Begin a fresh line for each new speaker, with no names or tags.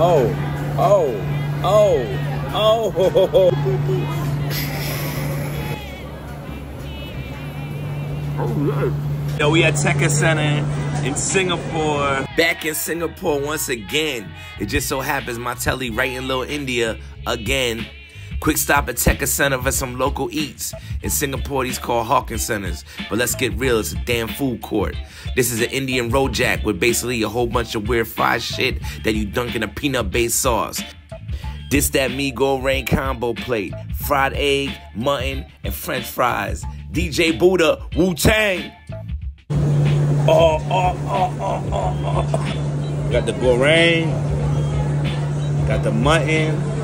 Oh, oh, oh, oh. Yo, we at Tekka Center in Singapore. Back in Singapore once again. It just so happens my telly right in Little India again. Quick stop at Tekka Center for some local eats. In Singapore, these called Hawking Centers. But let's get real, it's a damn food court. This is an Indian rojak with basically a whole bunch of weird fried shit that you dunk in a peanut-based sauce. This that mee goreng combo plate. Fried egg, mutton, and french fries. DJ Buddha, Wu-Tang. Oh, oh, oh, oh, oh, oh. Got the goreng. Got the mutton.